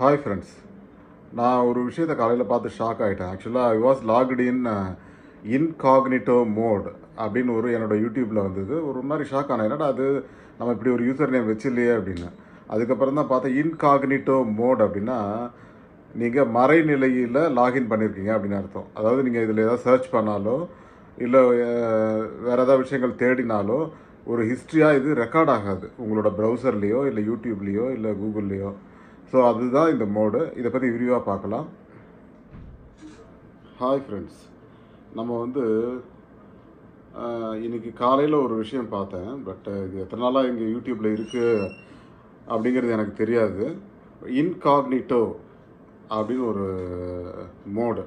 Hi friends நான் ஒரு விஷயத்தை காலையில் பார்த்து ஷாக் ஆகிட்டேன் ஆக்சுவலாக I was locked in incognito mode அப்படின்னு ஒரு என்னோட யூடியூப்பில் வந்தது. ஒரு மாதிரி ஷாக் ஆனால் என்னடா அது நம்ம இப்படி ஒரு யூசர் நேம் வச்சில்லையே அப்படின்னு. அதுக்கப்புறம் தான் பார்த்தா இன்காக்னிட்டோ மோட் அப்படின்னா நீங்கள் மறைநிலையில் லாகின் பண்ணியிருக்கீங்க அப்படின்னு அர்த்தம். அதாவது நீங்கள் இதில் ஏதாவது சர்ச் பண்ணாலோ இல்லை வேறு ஏதாவது விஷயங்கள் தேடினாலோ ஒரு ஹிஸ்ட்ரியாக இது ரெக்கார்ட் ஆகாது. உங்களோட ப்ரௌசர்லேயோ இல்லை யூடியூப்லேயோ இல்லை கூகுள்லேயோ ஸோ அதுதான் இந்த மோடு இதை பற்றி விரிவாக பார்க்கலாம். ஹாய் ஃப்ரெண்ட்ஸ் நம்ம வந்து இன்றைக்கி இன்னைக்கு காலையில் ஒரு விஷயம் பார்த்தேன். பட் இது எத்தனை நாளாக இங்கே யூடியூப்பில் இருக்குது அப்படிங்கிறது எனக்கு தெரியாது. இன்காக்னிட்டோ அப்படின்னு ஒரு மோடு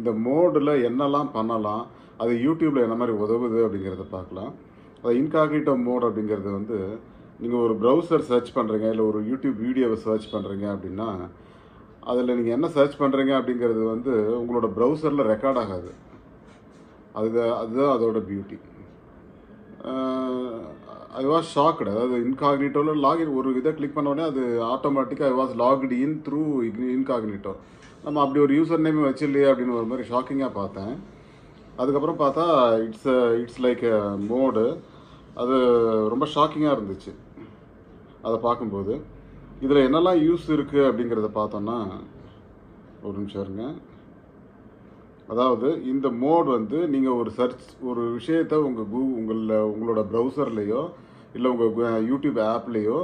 இந்த மோடில் என்னெல்லாம் பண்ணலாம் அது யூடியூப்பில் என்ன மாதிரி உதவுது அப்படிங்கிறத பார்க்கலாம். அது இன்காக்னிட்டோ மோட் அப்படிங்கிறது வந்து நீங்கள் ஒரு ப்ரௌசர் சர்ச் பண்ணுறீங்க இல்லை ஒரு யூடியூப் வீடியோவை சர்ச் பண்ணுறீங்க அப்படின்னா அதில் நீங்கள் என்ன சர்ச் பண்ணுறீங்க அப்படிங்கிறது வந்து உங்களோட ப்ரௌசரில் ரெக்கார்ட் ஆகாது. அது அதுதான் அதோட பியூட்டி ஐ வாஸ் ஷாக்டு அதாவது இன்காக்னிட்டோவில் லாகின் ஒரு இதை கிளிக் பண்ண உடனே அது ஆட்டோமேட்டிக்காக I was locked in through incognito நம்ம அப்படி ஒரு யூசர் நேம் வச்சிடலையே அப்படின்னு ஒரு மாதிரி ஷாக்கிங்காக பார்த்தேன். அதுக்கப்புறம் பார்த்தா இட்ஸ் இட்ஸ் லைக் மோடு அது ரொம்ப ஷாக்கிங்காக இருந்துச்சு. அதை பார்க்கும்போது இதில் என்னெல்லாம் யூஸ் இருக்குது அப்படிங்கிறத பார்த்தோன்னா ஒரு நிமிஷம் இருங்க. அதாவது இந்த மோட் வந்து நீங்கள் ஒரு சர்ச் ஒரு விஷயத்தை உங்கள் கூ உங்களில் உங்களோட ப்ரௌசர்லேயோ இல்லை உங்கள் யூடியூப் ஆப்லேயோ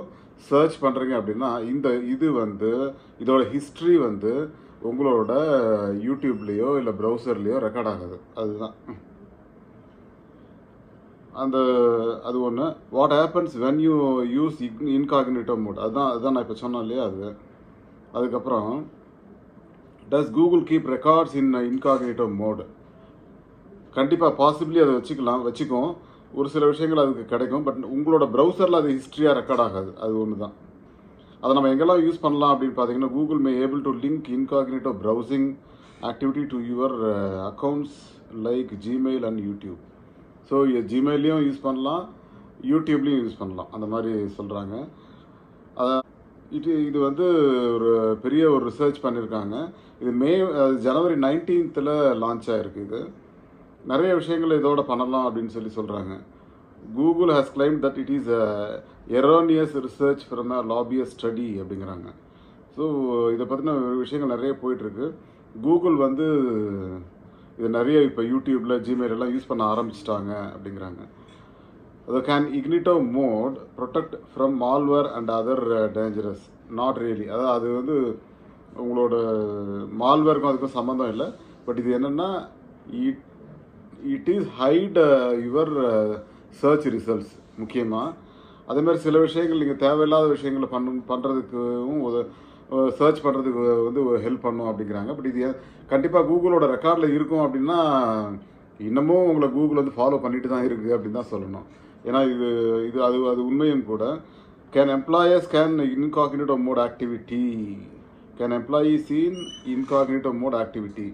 சர்ச் பண்ணுறீங்க அப்படின்னா இந்த இது வந்து இதோட ஹிஸ்ட்ரி வந்து உங்களோட யூடியூப்லேயோ இல்லை ப்ரௌசர்லேயோ ரெக்கார்ட் ஆகுது. அதுதான். அந்த அது ஒன்று what happens when you use இக் இன்காக்னிட்டோ மோட் அதுதான் அதுதான் நான் இப்போ சொன்னேன் இல்லையா அது? அதுக்கப்புறம் does Google keep records in incognito mode கண்டிப்பாக பாசிபிளி அதை வச்சுக்கலாம். வச்சுக்கும். ஒரு சில விஷயங்கள் அதுக்கு கிடைக்கும். பட் உங்களோட ப்ரௌசரில் அது ஹிஸ்ட்ரியாக ரெக்கார்ட் ஆகாது. அது ஒன்று தான் அதை நம்ம எங்கெல்லாம் யூஸ் பண்ணலாம் அப்படின்னு பார்த்தீங்கன்னா Google may able to link incognito browsing activity to your accounts like Gmail and YouTube so ஜிமெயிலையும் use பண்ணலாம் யூடியூப்லேயும் யூஸ் பண்ணலாம். அந்த மாதிரி சொல்கிறாங்க அதான் இது இது வந்து ஒரு பெரிய ஒரு ரிசர்ச் பண்ணியிருக்காங்க இது மே ஜனவரி நைன்டீன்த்தில் லான்ச் ஆகிருக்கு இது. நிறைய விஷயங்கள் இதோட பண்ணலாம் அப்படின்னு சொல்லி சொல்கிறாங்க Google has claim that it is erroneous research from a lobbyist study அப்படிங்கிறாங்க. ஸோ இதை பற்றின விஷயங்கள் நிறைய போயிட்டுருக்கு கூகுள் வந்து இது நிறைய இப்போ யூடியூப்பில் ஜிமெயில் எல்லாம் யூஸ் பண்ண ஆரம்பிச்சிட்டாங்க அப்படிங்கிறாங்க. அது can incognito mode protect from malware and other dangerous not really அதாவது அது வந்து உங்களோட மால்வேருக்கும் அதுக்கும் சம்மந்தம் இல்லை. பட் இது என்னென்னா it it is hide your search results முக்கியமாக அதே மாதிரி சில விஷயங்கள் நீங்கள் தேவையில்லாத விஷயங்களை பண்ண பண்ணுறதுக்கும் சர்ச் பண்ணுறதுக்கு வந்து ஹெல்ப் பண்ணும் அப்படிங்கிறாங்க. பட் இது கண்டிப்பாக கூகுளோட ரெக்கார்டில் இருக்கும் அப்படின்னா இன்னமும் உங்களை கூகுள் வந்து ஃபாலோ பண்ணிட்டு தான் இருக்குது அப்படின்னு தான் சொல்லணும். ஏன்னா இது இது அது அது உண்மையும் கூட. Can employers can incognito mode activity can employees in incognito mode activity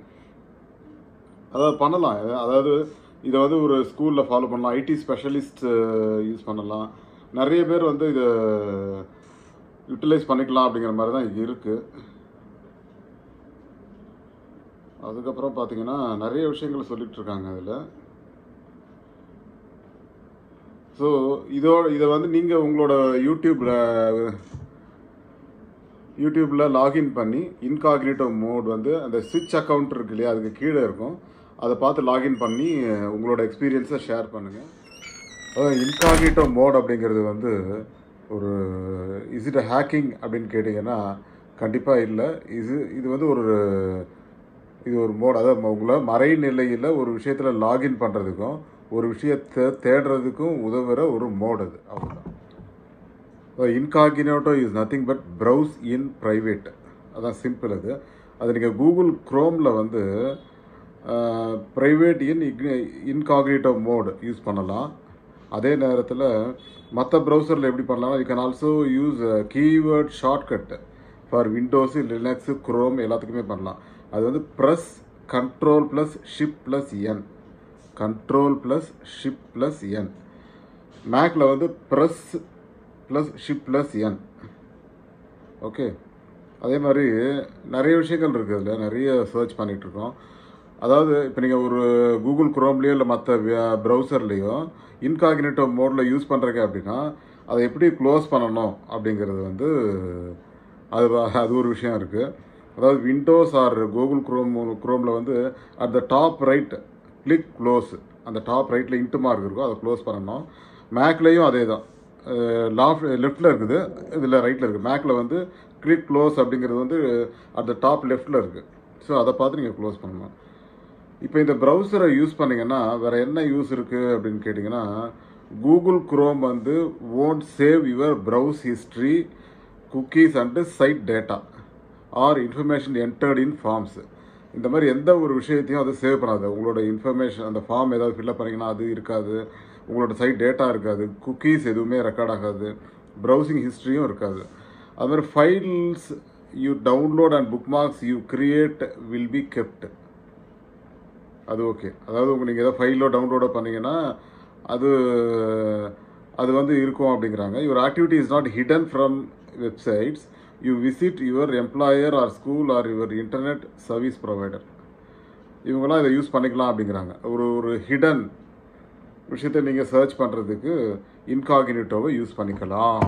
அதாவது பண்ணலாம். அதாவது இதை வந்து ஒரு ஸ்கூலில் ஃபாலோ பண்ணலாம். ஐடி ஸ்பெஷலிஸ்ட் யூஸ் பண்ணலாம். நிறைய பேர் வந்து இதை யூட்டிலைஸ் பண்ணிக்கலாம் அப்படிங்கிற மாதிரி தான் இது இருக்குது அதுக்கப்புறம் பார்த்தீங்கன்னா நிறைய விஷயங்கள் சொல்லிகிட்ருக்காங்க அதில். ஸோ இதோ இதை வந்து நீங்கள் உங்களோட யூடியூப்பில் யூடியூப்பில் லாகின் பண்ணி இன்காக்னிட்டோ மோட் வந்து அந்த ஸ்விட்ச் அக்கௌண்ட் இருக்கு இல்லையா அதுக்கு கீழே இருக்கும். அதை பார்த்து லாகின் பண்ணி உங்களோட எக்ஸ்பீரியன்ஸை ஷேர் பண்ணுங்கள் அதாவது மோட் அப்படிங்கிறது வந்து ஒரு இஸ் இட் ஹேக்கிங் அப்படின்னு கேட்டிங்கன்னா கண்டிப்பாக இல்லை. இது இது வந்து ஒரு இது ஒரு மோட் அதாவது உங்களை மறைநிலையில் ஒரு விஷயத்தில் லாகின் பண்ணுறதுக்கும் ஒரு விஷயத்தை தேடுறதுக்கும் உதவுற ஒரு மோட் அது. அவ்வளோதான் incognito is nothing but browse in private அதான் சிம்பிள் அது. அது நீங்கள் கூகுள் க்ரோமில் வந்து private in incognito mode use பண்ணலாம். அதே நேரத்தில் மற்ற ப்ரௌசரில் எப்படி பண்ணலாம் you can also use keyword shortcut for Windows Linux Chrome எல்லாத்துக்குமே பண்ணலாம். அது வந்து plus control plus shift plus N control plus shift plus N மேக்கில் வந்து press plus shift plus N okay அதே மாதிரி நிறைய விஷயங்கள் இருக்குது அதில். நிறைய சர்ச் பண்ணிகிட்ருக்கோம் அதாவது இப்போ நீங்கள் ஒரு கூகுள் குரோம்லேயோ இல்லை மற்ற ப்ரௌசர்லேயோ இன்காகினேட்டோ மோடில் யூஸ் பண்ணுறீங்க அப்படின்னா அதை எப்படி க்ளோஸ் பண்ணணும் அப்படிங்கிறது வந்து அது அது ஒரு விஷயம் இருக்குது அதாவது விண்டோஸ் ஆர் கூகுள் குரோம் குரோமில் வந்து at the top right click close அந்த டாப் ரைட்டில் இன்ட்டு மார்க் இருக்கும் அதை க்ளோஸ் பண்ணணும். மேக்லேயும் அதே தான் லாஃப்ட் லெஃப்டில் இருக்குது இதில் ரைட்டில் இருக்குது மேக்கில் வந்து கிளிக் க்ளோஸ் அப்படிங்கிறது வந்து அட் த டாப் லெஃப்டில் இருக்குது ஸோ அதை பார்த்து நீங்கள் க்ளோஸ் பண்ணணும். இப்போ இந்த ப்ரௌசரை யூஸ் பண்ணீங்கன்னா வேறு என்ன யூஸ் இருக்குது அப்படின்னு கேட்டிங்கன்னா கூகுள் குரோம் வந்து won't save your browse history cookies and site data or information entered in forms இந்த மாதிரி எந்த ஒரு விஷயத்தையும் அது சேவ் பண்ணாது. உங்களோட இன்ஃபர்மேஷன் அந்த ஃபார்ம் ஏதாவது ஃபில்அப் பண்ணிங்கன்னா அது இருக்காது. உங்களோட சைட் டேட்டா இருக்காது. குக்கீஸ் எதுவுமே ரெக்கார்ட் ஆகாது. ப்ரௌசிங் ஹிஸ்ட்ரியும் இருக்காது. அது மாதிரி files you download and bookmarks you create will be kept அது ஓகே. அதாவது உங்கள் நீங்கள் ஏதாவது ஃபைலோ டவுன்லோடோ பண்ணீங்கன்னா அது அது வந்து இருக்கும் அப்படிங்கிறாங்க. Your activity is not hidden from websites you visit your employer or school or your internet service provider இவங்கெல்லாம் இதை யூஸ் பண்ணிக்கலாம் அப்படிங்கிறாங்க. ஒரு ஒரு ஹிடன் விஷயத்தை நீங்கள் சர்ச் பண்ணுறதுக்கு இன்காகினிட்டோவை யூஸ் பண்ணிக்கலாம்.